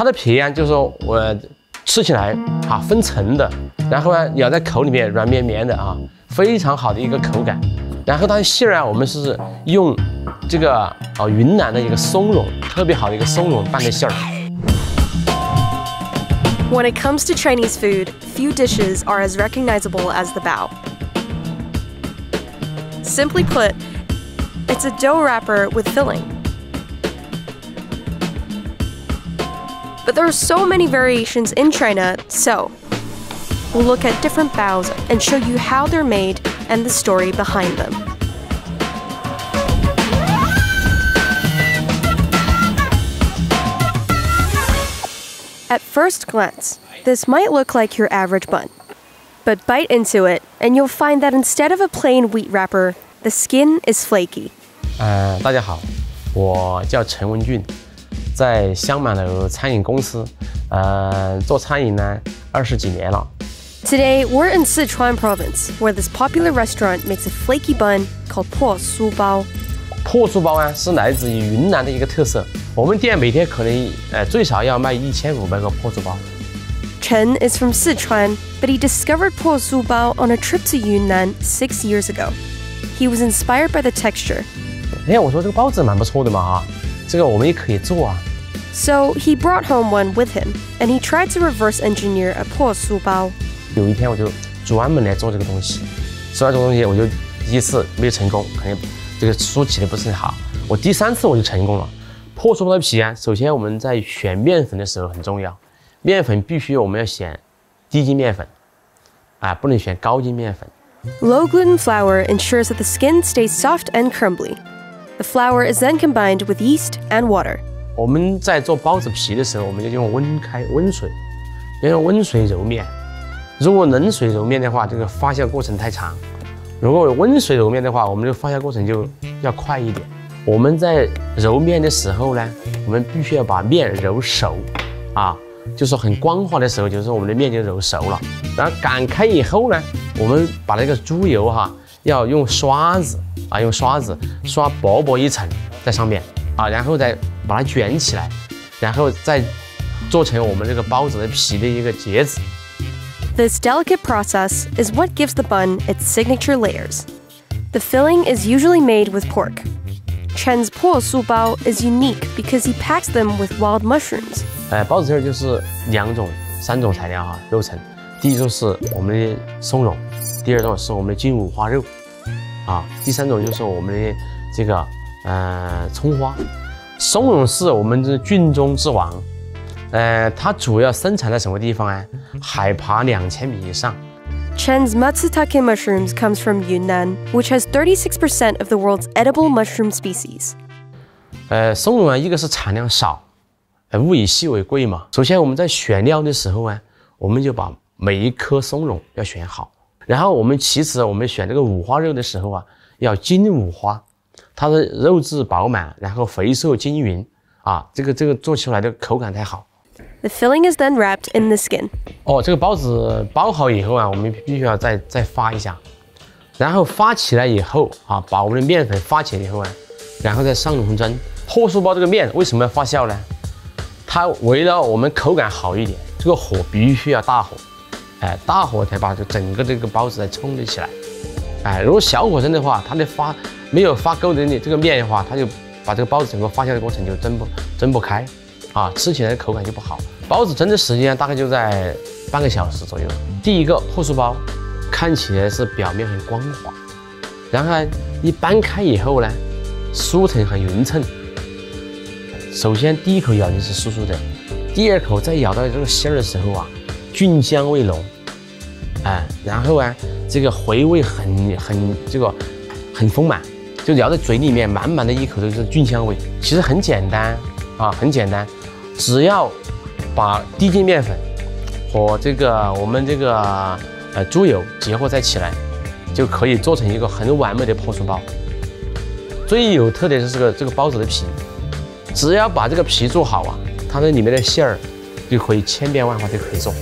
它的皮啊，就是说我吃起来啊分层的，然后呢咬在口里面软绵绵的啊，非常好的一个口感。然后它的馅儿啊，我们是用这个啊云南的一个松茸，特别好的一个松茸拌的馅儿。When it comes to Chinese food, few dishes are as recognizable as the bao. Simply put, it's a dough wrapper with filling. But there are so many variations in China, so we'll look at different baos and show you how they're made and the story behind them. At first glance, this might look like your average bun. But bite into it, and you'll find that instead of a plain wheat wrapper, the skin is flaky. 呃，大家好，我叫陈文俊， 在香满楼餐饮公司，呃，做餐饮呢二十几年了。 Today, we're in Sichuan province, where this popular restaurant makes a flaky bun called po su bao. 破酥包啊是来自于云南的一个特色，我们店每天可能呃最少要卖一千五百个破酥包。 Chen is from Sichuan, but he discovered po su bao on a trip to Yunnan six years ago. He was inspired by the texture, 哎，我说这个包子蛮不错的嘛啊，这个我们也可以做啊。 so he brought home one with him, and he tried to reverse engineer a po su bao. 有一天我就专门来做这个东西，做完这个东西我就第一次没有成功，可能这个酥起的不是很好。我第三次我就成功了。破酥包的皮啊，首先我们在选面粉的时候很重要，面粉必须我们要选低筋面粉，啊，不能选高筋面粉。 Low gluten flour ensures that the skin stays soft and crumbly. The flour is then combined with yeast and water. 我们在做包子皮的时候，我们就用温开温水，要用温水揉面。如果冷水揉面的话，这个发酵过程太长；如果温水揉面的话，我们的发酵过程就要快一点。我们在揉面的时候呢，我们必须要把面揉熟，啊，就是很光滑的时候，就是我们的面就揉熟了。然后擀开以后呢，我们把那个猪油哈，要用刷子啊，用刷子刷薄薄一层在上面啊，然后再把它卷起来，然后再做成我们这个包子的皮的一个结子。This delicate process is what gives the bun its signature layers. The filling is usually made with pork. Chen's po su bao is unique because he packs them with wild mushrooms. 呃，包子馅儿就是两种、三种材料哈，肉层。第一种是我们的松茸，第二种是我们的金五花肉，啊，第三种就是我们的这个呃葱花。松茸是我们的菌中之王，呃，它主要生产在什么地方啊？海拔两千米以上。Chen's matsutake mushrooms comes from Yunnan, which has 36% of the world's edible mushroom species. 呃，松茸啊，一个是产量少，呃，物以稀为贵嘛。首先我们在选料的时候啊，我们就把每一颗松茸要选好。然后我们其次我们选这个五花肉的时候啊，要金五花，它的肉质饱满，然后肥瘦均匀啊，这个这个做出来的口感才好。The filling is then wrapped in the skin. 哦，这个包子包好以后啊，我们必须要再再发一下，然后发起来以后啊，把我们的面粉发起来以后啊，然后再上笼蒸。破酥包这个面为什么要发酵呢？它为了我们口感好一点，这个火必须要大火，哎，大火才把这整个这个包子才冲得起来。哎，如果小火蒸的话，它的发没有发够的那这个面的话，它就把这个包子整个发酵的过程就蒸不蒸不开，啊，吃起来口感就不好。包子蒸的时间大概就在半个小时左右。第一个破酥包看起来是表面很光滑，然后呢一掰开以后呢，酥层很匀称。首先第一口咬进是酥酥的，第二口再咬到这个馅儿的时候啊，菌香味浓，哎，然后啊，这个回味很很这个很丰满，就咬在嘴里面满满的一口都是菌香味。其实很简单啊，很简单，只要把低筋面粉和这个我们这个呃猪油结合在一起来，就可以做成一个很完美的破酥包。最有特点的是这个这个包子的皮，只要把这个皮做好啊，它的里面的馅儿就可以千变万化，就可以做。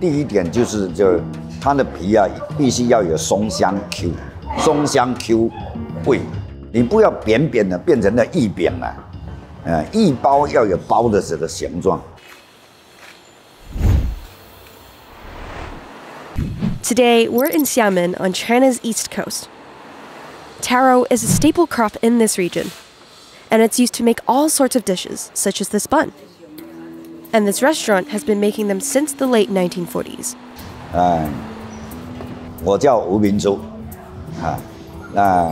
第一点就是就它的皮啊，必须要有松香 Q，松香 Q 味， 你不要扁扁的变成了一扁啊，呃，一包要有包的这个形状。 Today, we're in Xiamen on China's east coast. Taro is a staple crop in this region, and it's used to make all sorts of dishes, such as this bun. And this restaurant has been making them since the late 1940s. 我叫吴明珠，啊，那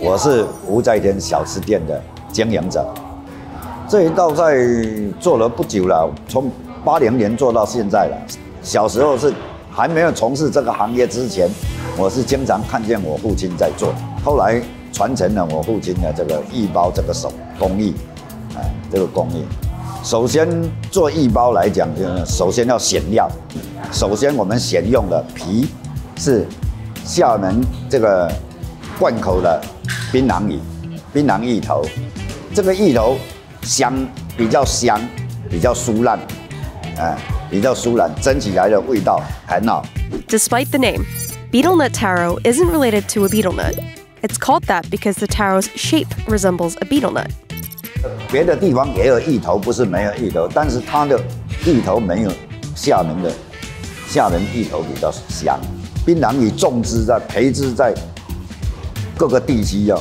我是吴在天小吃店的经营者。这一道菜做了不久了，从八零年做到现在了。小时候是还没有从事这个行业之前，我是经常看见我父亲在做，后来传承了我父亲的这个艺包这个手工艺，啊，这个工艺。首先做艺包来讲，就首先要选料。首先我们选用的皮是厦门这个罐口的槟榔芋，槟榔芋头。这个芋头香，比较香，比较酥烂，啊，比较酥烂，蒸起来的味道很好。Despite the name, beetle nut taro isn't related to a beetle nut. It's called that because the taro's shape resembles a beetle nut. 别的地方也有芋头，不是没有芋头，但是它的芋头没有厦门的厦门芋头比较香。槟榔芋种植在培植在各个地区啊，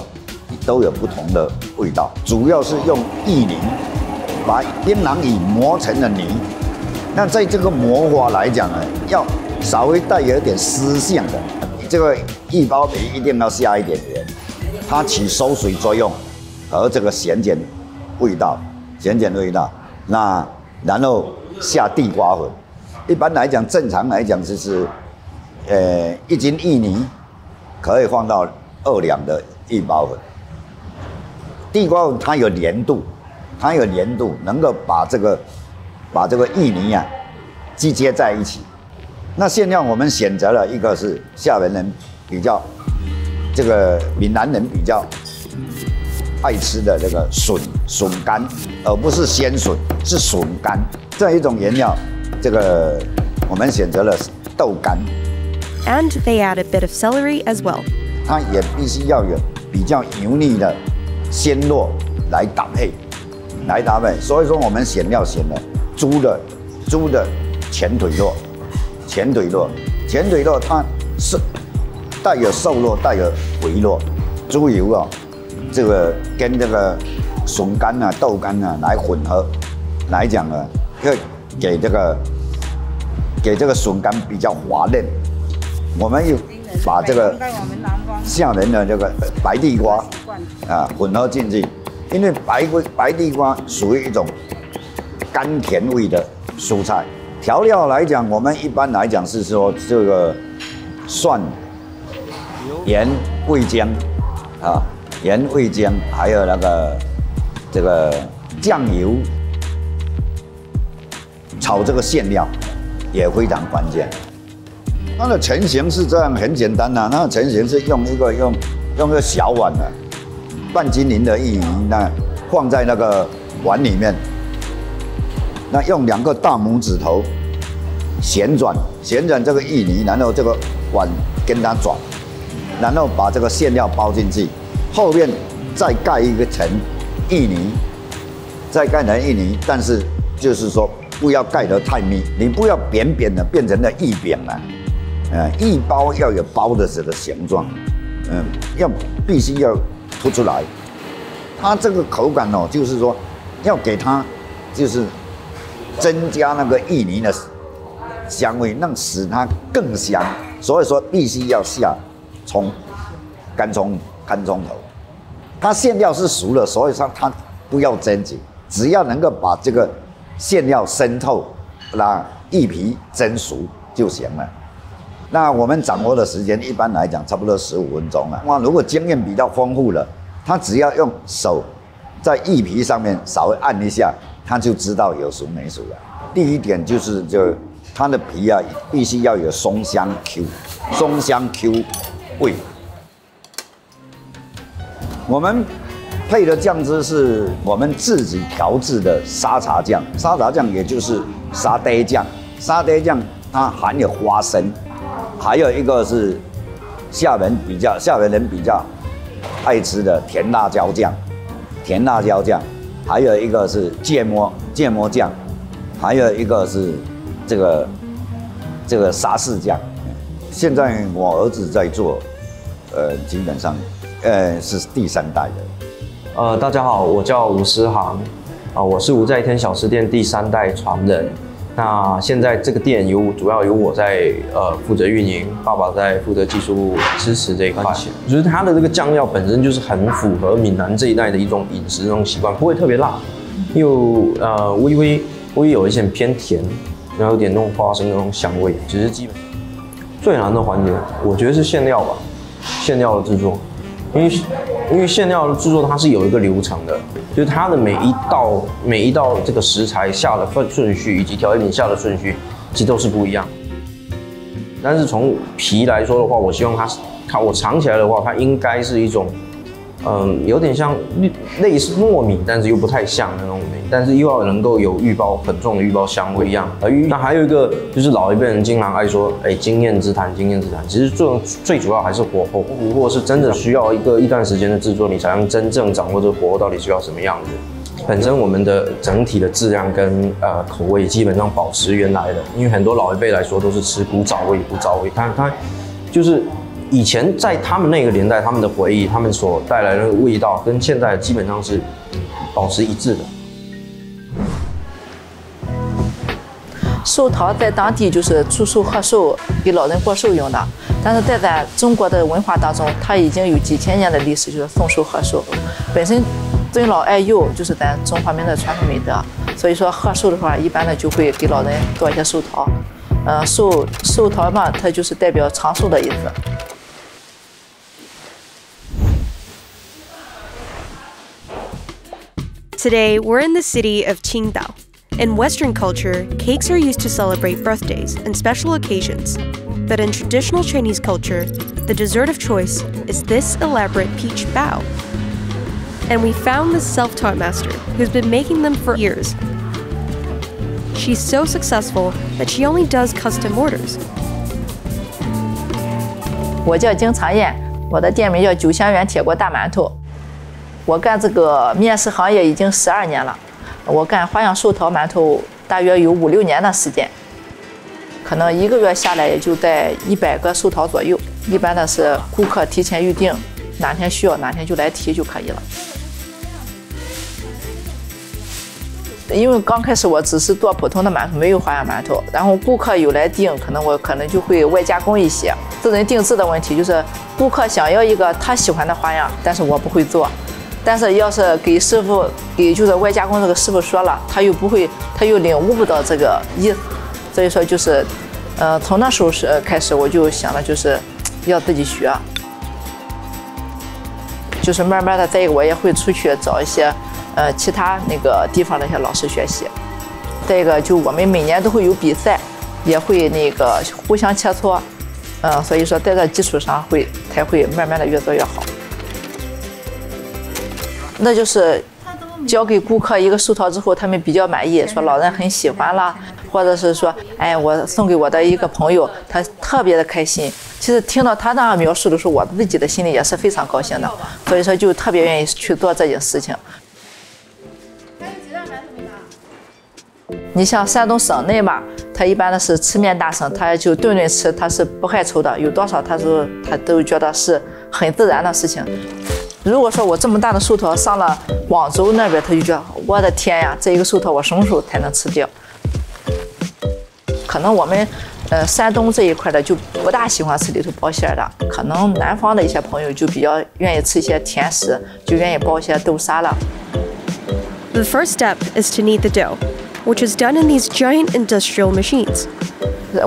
都有不同的味道。主要是用芋泥把槟榔芋磨成了泥。那在这个磨法来讲呢，要稍微带有一点湿性的，这个芋包皮一定要下一点盐，它起收水作用和这个咸碱味道，咸碱味道。那然后下地瓜粉，一般来讲，正常来讲就是，呃，一斤芋泥可以放到二两的一包粉。地瓜粉它有粘度，它有粘度，能够把这个把这个芋泥啊集结在一起。那现在我们选择了一个是厦门人比较，这个闽南人比较爱吃的这个笋笋干，而不是鲜笋，是笋干这一种原料。这个我们选择了豆干，And they add a bit of celery as well. 它也必须要有比较油腻的鲜肉来搭配，来搭配。所以说我们选料选了猪的猪的前腿肉，前腿肉，前腿肉它是带有瘦肉，带有肥肉，猪油啊，这个跟这个笋干啊、豆干啊来混合来讲呢，会给这个给这个笋干比较滑嫩。我们又把这个厦门的这个白地瓜啊混合进去，因为白瓜白地瓜属于一种甘甜味的蔬菜。调料来讲，我们一般来讲是说这个蒜、盐、味姜啊，盐、味精，还有那个这个酱油，炒这个馅料也非常关键。它的成型是这样，很简单呐、它的成型是用一个用用个小碗的半斤零的芋泥，那放在那个碗里面，那用两个大拇指头旋转旋转这个芋泥，然后这个碗跟它转，然后把这个馅料包进去，后面再盖一个层芋泥，再盖层芋泥，但是就是说不要盖得太密，你不要扁扁的变成了芋扁了。呃，一包要有包的这个形状，嗯，要必须要凸出来。它这个口感哦，就是说要给它就是增加那个芋泥的香味，让使它更香。所以说必须要下葱，干葱，干葱头。它馅料是熟了，所以说它不要蒸煮，只要能够把这个馅料渗透，那芋皮蒸熟就行了。那我们掌握的时间一般来讲差不多十五分钟了。哇，如果经验比较丰富了，他只要用手在芋皮上面稍微按一下，他就知道有熟没熟了。第一点就是就它的皮啊，必须要有松香 Q，松香 Q 味。我们配的酱汁是我们自己调制的沙茶酱，沙茶酱也就是沙爹酱，沙爹酱它含有花生。还有一个是厦门比较厦门人比较爱吃的甜辣椒酱，甜辣椒酱，还有一个是芥末芥末酱，还有一个是这个这个沙士酱。现在我儿子在做，呃，基本上，呃，是第三代的。呃，大家好，我叫吴思航，啊，我是吴在天小吃店第三代传人。那现在这个店由主要由我在呃负责运营，爸爸在负责技术支持这一块。就是它的这个酱料本身就是很符合闽南这一代的一种饮食那种习惯，不会特别辣，又呃微微微有一些偏甜，然后有点那种花生那种香味。其实基本最难的环节，我觉得是馅料吧，馅料的制作。因为因为馅料的制作它是有一个流程的，就是它的每一道每一道这个食材下的顺顺序以及调味品下的顺序，其实都是不一样。但是从皮来说的话，我希望它它我尝起来的话，它应该是一种。嗯，有点像类似糯米，但是又不太像那种米，但是又要能够有预包很重的预包香味一样。而那还有一个就是老一辈人经常爱说，哎，经验之谈，经验之谈。其实最最主要还是火候，如果是真的需要一个一段时间的制作，你才能真正掌握这个火候到底需要什么样子。本身我们的整体的质量跟呃口味基本上保持原来的，因为很多老一辈来说都是吃古早味，古早味，它它就是。以前在他们那个年代，他们的回忆，他们所带来的味道，跟现在基本上是保持一致的。寿桃在当地就是祝寿贺寿，给老人过寿用的，但是在咱中国的文化当中，它已经有几千年的历史，就是送寿贺寿。本身尊老爱幼就是咱中华民族传统美德，所以说贺寿的话，一般的就会给老人做一些寿桃。嗯，寿寿桃嘛，它就是代表长寿的意思。Today, we're in the city of Qingdao. In Western culture, cakes are used to celebrate birthdays and special occasions. But in traditional Chinese culture, the dessert of choice is this elaborate peach bao. And we found this self taught master who's been making them for years. She's so successful that she only does custom orders. 我叫金长燕，我的店名叫九香园铁锅大馒头。 我干这个面食行业已经十二年了，我干花样寿桃馒头大约有五六年的时间，可能一个月下来也就在一百个寿桃左右。一般的是顾客提前预定，哪天需要哪天就来提就可以了。因为刚开始我只是做普通的馒头，没有花样馒头，然后顾客有来订，可能我可能就会外加工一些。私人定制的问题就是顾客想要一个他喜欢的花样，但是我不会做。但是要是给师傅给就是外加工这个师傅说了，他又不会，他又领悟不到这个意思，所以说就是，呃，从那时候是开始我就想了，就是要自己学，就是慢慢的，再一个我也会出去找一些，呃，其他那个地方的一些老师学习，再一个就我们每年都会有比赛，也会那个互相切磋，嗯，所以说在这基础上会才会慢慢的越做越好。那就是交给顾客一个寿桃之后，他们比较满意，说老人很喜欢啦，或者是说，哎，我送给我的一个朋友，他特别的开心。其实听到他那样描述的时候，我自己的心里也是非常高兴的，所以说就特别愿意去做这件事情。你像山东省内嘛，他一般的是吃面大省，他就顿顿吃，他是不害愁的，有多少他说他都觉得是很自然的事情。如果说我这么大的寿桃上了广州那边，他就觉得我的天呀，这一个寿桃我什么时候才能吃掉？可能我们呃山东这一块的就不大喜欢吃里头包馅的，可能南方的一些朋友就比较愿意吃一些甜食，就愿意包一些豆沙了。The first step is to knead the dough, which is done in these giant industrial machines.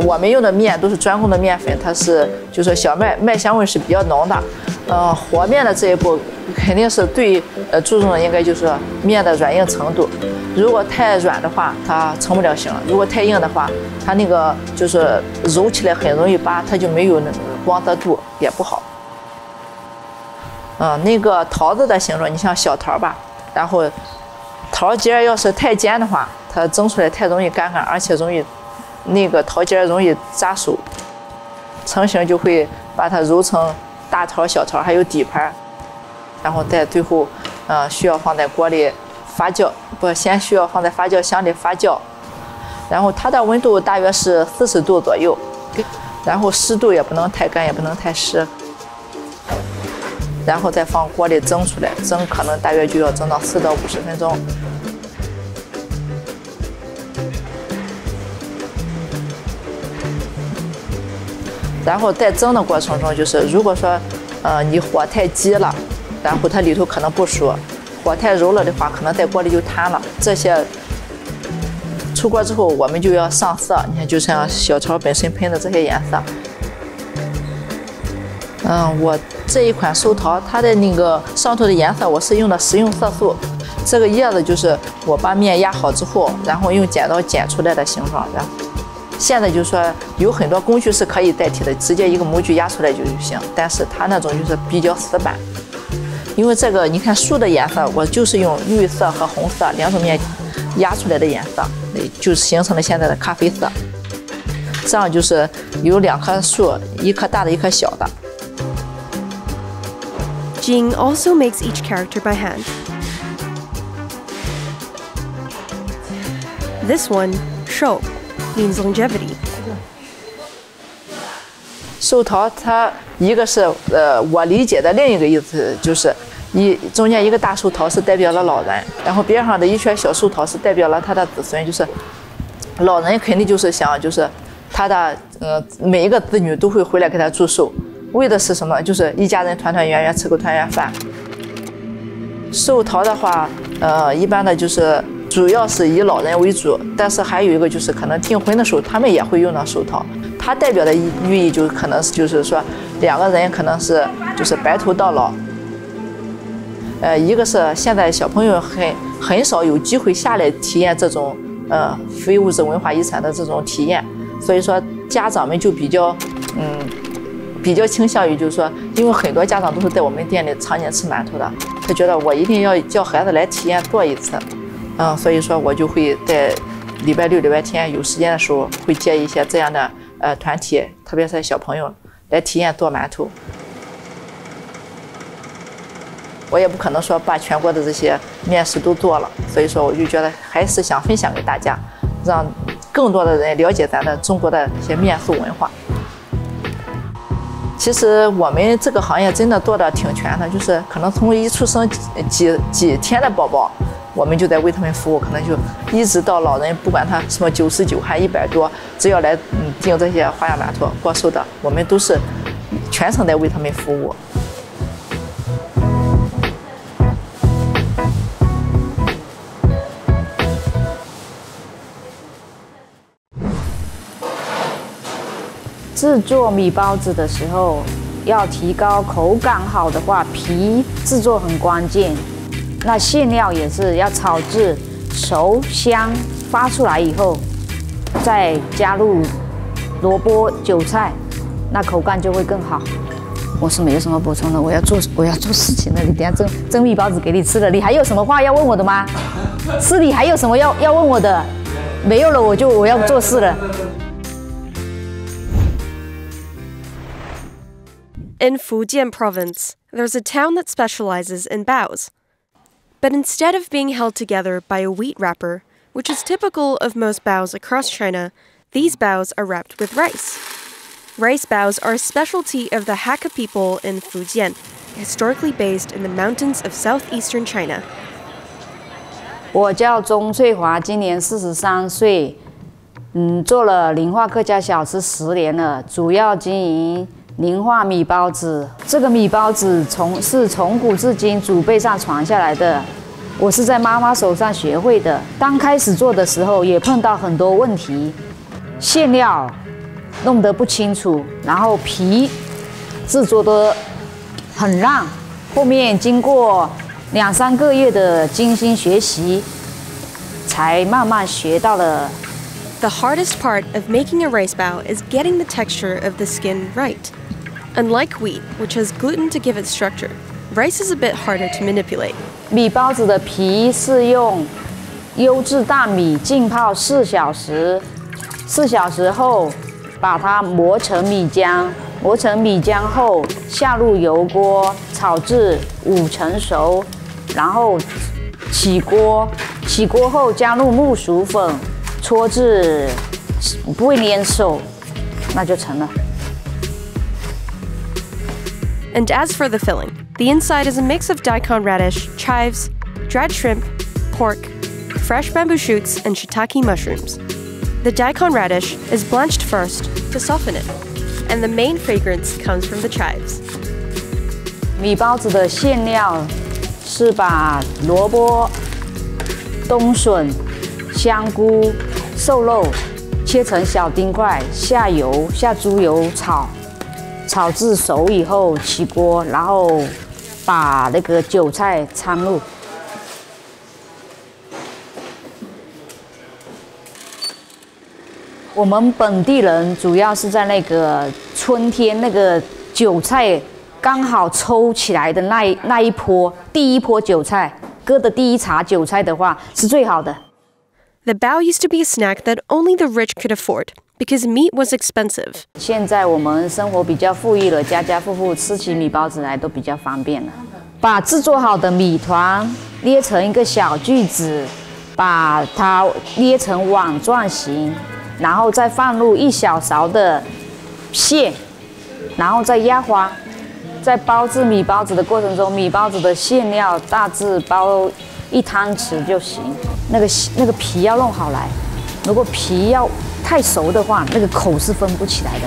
我们用的面都是专供的面粉，它是就是小麦麦香味是比较浓的。呃，和面的这一步肯定是最呃注重的，应该就是面的软硬程度。如果太软的话，它成不了型；如果太硬的话，它那个就是揉起来很容易扒，它就没有那个光泽度，也不好。嗯，那个桃子的形状，你像小桃吧，然后桃尖要是太尖的话，它蒸出来太容易干干，而且容易那个桃尖容易扎手，成型就会把它揉成。大桃、小桃还有底盘，然后在最后，呃，需要放在锅里发酵，不，先需要放在发酵箱里发酵，然后它的温度大约是四十度左右，然后湿度也不能太干，也不能太湿，然后再放锅里蒸出来，蒸可能大约就要蒸到四到五十分钟。然后在蒸的过程中，就是如果说，呃，你火太急了，然后它里头可能不熟；火太柔了的话，可能在锅里就塌了。这些出锅之后，我们就要上色。你看，就像小超本身喷的这些颜色。嗯，我这一款寿桃，它的那个上头的颜色，我是用的食用色素。这个叶子就是我把面压好之后，然后用剪刀剪出来的形状，然后。现在就是说有很多工具是可以代替的，直接一个模具压出来就就行。但是它那种就是比较死板，因为这个你看树的颜色，我就是用绿色和红色两种面压出来的颜色，就形成了现在的咖啡色。这样就是有两棵树，一棵大的，一棵小的。Jing also makes each character by hand. This one, Shou means longevity. 寿桃它一个是呃我理解的另一个意思就是一中间一个大寿桃是代表了老人，然后边上的一圈小寿桃是代表了他的子孙，就是老人肯定就是想就是他的呃每一个子女都会回来给他祝寿，为的是什么？就是一家人团团圆圆吃个团圆饭。寿桃的话，呃一般的就是。主要是以老人为主，但是还有一个就是可能订婚的时候他们也会用到手套，它代表的寓意就可能是就是说两个人可能是就是白头到老。呃，一个是现在小朋友很很少有机会下来体验这种呃非物质文化遗产的这种体验，所以说家长们就比较嗯比较倾向于就是说，因为很多家长都是在我们店里常年吃馒头的，他觉得我一定要叫孩子来体验做一次。嗯，所以说我就会在礼拜六、礼拜天有时间的时候，会接一些这样的呃团体，特别是小朋友来体验做馒头。我也不可能说把全国的这些面食都做了，所以说我就觉得还是想分享给大家，让更多的人了解咱的中国的一些面食文化。其实我们这个行业真的做的挺全的，就是可能从一出生几几天的宝宝。我们就在为他们服务，可能就一直到老人，不管他什么九十九还一百多，只要来嗯订这些花样馒头过寿的，我们都是全程在为他们服务。制作米包子的时候，要提高口感好的话，皮制作很关键。那馅料也是要炒至熟香发出来以后，再加入萝卜、韭菜，那口感就会更好。我是没有什么补充的，我要做我要做事情了。你等下蒸蒸米包子给你吃了，你还有什么话要问我的吗？是你还有什么要要问我的？没有了，我就我要做事了。In Fujian province, there's a town that specializes in baos. But instead of being held together by a wheat wrapper, which is typical of most baos across China, these baos are wrapped with rice. Rice baos are a specialty of the Hakka people in Fujian, historically based in the mountains of southeastern China. 我叫钟翠华，今年四十三岁，嗯，做了零化客家小吃十年了，主要经营 宁化米包子，这个米包子从是从古至今祖辈上传下来的，我是在妈妈手上学会的。刚开始做的时候也碰到很多问题，馅料弄得不清楚，然后皮制作的很烂。后面经过两三个月的精心学习，才慢慢学到了。The hardest part of making a rice bao is getting the texture of the skin right. Unlike wheat, which has gluten to give it structure, rice is a bit harder to manipulate. 米包子的皮是用优质大米浸泡四小时，四小时后把它磨成米浆，磨成米浆后，下入油锅炒至五成熟，然后起锅。起锅后加入木薯粉，搓至不会粘手，那就成了。And as for the filling, the inside is a mix of daikon radish, chives, dried shrimp, pork, fresh bamboo shoots, and shiitake mushrooms. The daikon radish is blanched first to soften it, and the main fragrance comes from the chives. 米包子的馅料是把萝卜、冬笋、香菇、瘦肉切成小丁块，下油下猪油炒， 炒至熟以后起锅，然后把那个韭菜掺入。我们本地人主要是在那个春天那个韭菜刚好抽起来的那一那一波，第一波韭菜割的第一茬韭菜的话是最好的。The bao used to be a snack that only the rich could afford because meat was expensive. 现在我们生活比较富裕了，家家户户吃起米包子来都比较方便了。把制作好的米团捏成一个小锯子，把它捏成网状形，然后再放入一小勺的馅，然后再压花。在包制米包子的过程中，米包子的馅料大致包一汤匙就行。那个那个皮要弄好来，如果皮要太熟的话，那个口是分不起来的。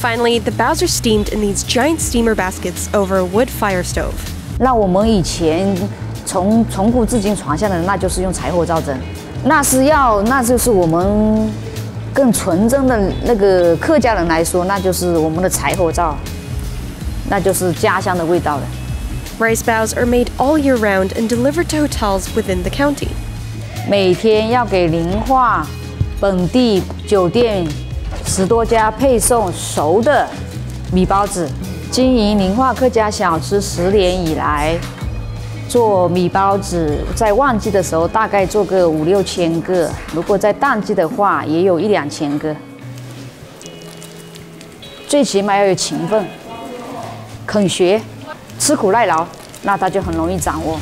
Finally, the bows are steamed in these giant steamer baskets over a wood fire stove. 那我们以前从从古至今传下来的，那就是用柴火灶蒸，那是要，那就是我们更纯真的那个客家人来说，那就是我们的柴火灶，那就是家乡的味道了。Rice bows are made all year round and delivered to hotels within the county. 每天要给零化本地酒店十多家配送熟的米包子。经营宁化客家小吃十年以来，做米包子在旺季的时候大概做个五六千个，如果在淡季的话也有一两千个。最起码要有勤奋、肯学、吃苦耐劳，那他就很容易掌握。